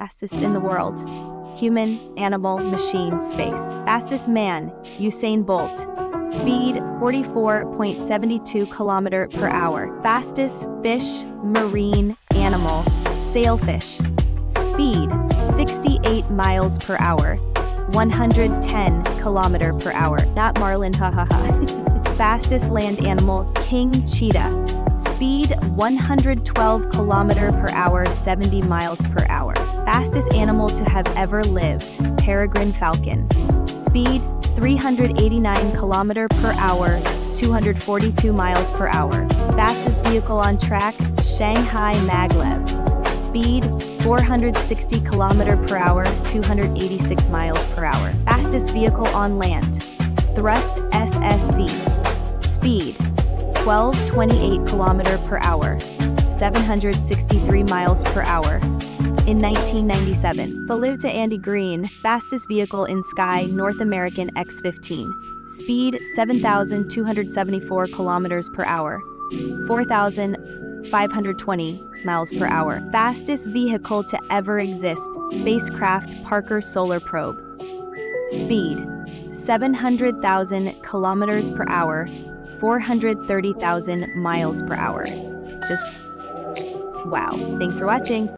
Fastest in the world. Human, animal, machine, space. Fastest man, Usain Bolt. Speed 44.72 kilometer per hour. Fastest fish, marine, animal, sailfish. Speed 68 miles per hour. 110 kilometer per hour. Not marlin, ha ha ha. Fastest land animal, king cheetah. Speed 112 kilometer per hour, 70 miles per hour. Fastest animal to have ever lived, peregrine falcon. Speed 389 kilometer per hour, 242 miles per hour. Fastest vehicle on track, Shanghai Maglev. Speed 460 kilometer per hour, 286 miles per hour. Fastest vehicle on land, Thrust SSC. Speed 1228 kilometer per hour, 763 miles per hour. In 1997, salute to Andy Green, fastest vehicle in Sky North American X15. Speed 7,274 kilometers per hour, 4,520 miles per hour. Fastest vehicle to ever exist, spacecraft Parker Solar Probe. Speed 700,000 kilometers per hour, 430,000 miles per hour. Just wow. Thanks for watching.